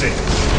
você.